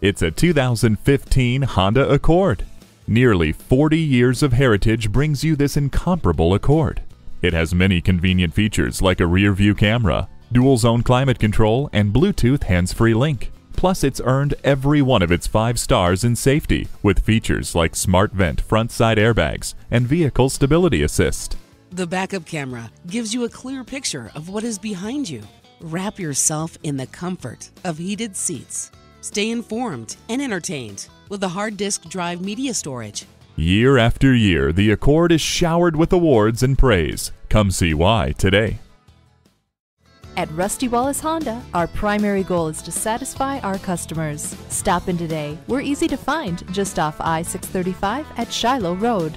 It's a 2015 Honda Accord. Nearly 40 years of heritage brings you this incomparable Accord. It has many convenient features like a rear view camera, dual zone climate control, and Bluetooth hands free link. Plus, it's earned every one of its five stars in safety with features like smart vent front side airbags and vehicle stability assist. The backup camera gives you a clear picture of what is behind you. Wrap yourself in the comfort of heated seats. Stay informed and entertained with the hard disk drive media storage. Year after year, the Accord is showered with awards and praise. Come see why today. At Rusty Wallis Honda, our primary goal is to satisfy our customers. Stop in today. We're easy to find just off I 635 at Shiloh Road.